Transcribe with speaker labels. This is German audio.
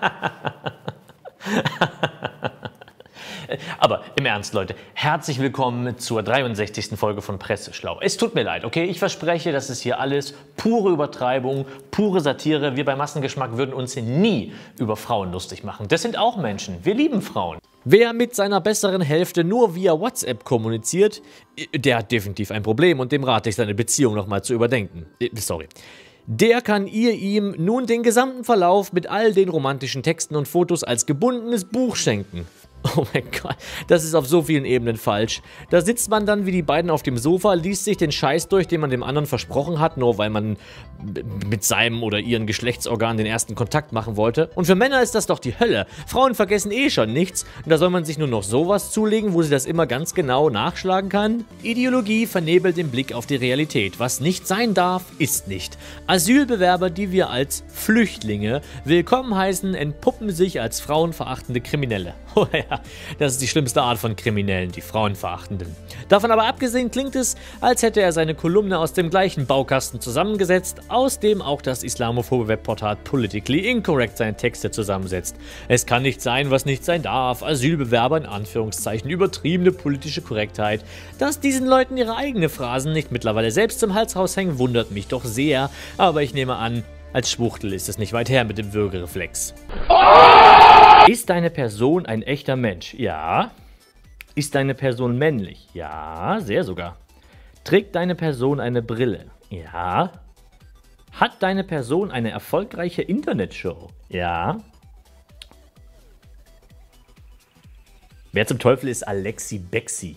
Speaker 1: Aber im Ernst, Leute, herzlich willkommen zur 63. Folge von Presseschlau. Es tut mir leid, okay? Ich verspreche, das ist hier alles pure Übertreibung, pure Satire. Wir bei Massengeschmack würden uns nie über Frauen lustig machen. Das sind auch Menschen. Wir lieben Frauen. Wer mit seiner besseren Hälfte nur via WhatsApp kommuniziert, der hat definitiv ein Problem und dem rate ich, seine Beziehung nochmal zu überdenken. Äh, sorry. Der kann ihr ihm nun den gesamten Verlauf mit all den romantischen Texten und Fotos als gebundenes Buch schenken. Oh mein Gott, das ist auf so vielen Ebenen falsch. Da sitzt man dann wie die beiden auf dem Sofa, liest sich den Scheiß durch, den man dem anderen versprochen hat, nur weil man mit seinem oder ihren Geschlechtsorgan den ersten Kontakt machen wollte. Und für Männer ist das doch die Hölle. Frauen vergessen eh schon nichts und da soll man sich nur noch sowas zulegen, wo sie das immer ganz genau nachschlagen kann. Ideologie vernebelt den Blick auf die Realität. Was nicht sein darf, ist nicht. Asylbewerber, die wir als Flüchtlinge willkommen heißen, entpuppen sich als frauenverachtende Kriminelle. Oh ja. das ist die schlimmste Art von Kriminellen, die Frauenverachtenden. Davon aber abgesehen klingt es, als hätte er seine Kolumne aus dem gleichen Baukasten zusammengesetzt, aus dem auch das islamophobe Webportal Politically Incorrect seine Texte zusammensetzt. Es kann nicht sein, was nicht sein darf. Asylbewerber in Anführungszeichen, übertriebene politische Korrektheit. Dass diesen Leuten ihre eigenen Phrasen nicht mittlerweile selbst zum Hals raushängen, wundert mich doch sehr. Aber ich nehme an, als Schwuchtel ist es nicht weit her mit dem Würgereflex. Ist deine Person ein echter Mensch? Ja. Ist deine Person männlich? Ja, sehr sogar. Trägt deine Person eine Brille? Ja. Hat deine Person eine erfolgreiche Internetshow? Ja. Wer zum Teufel ist Alexi Bexi?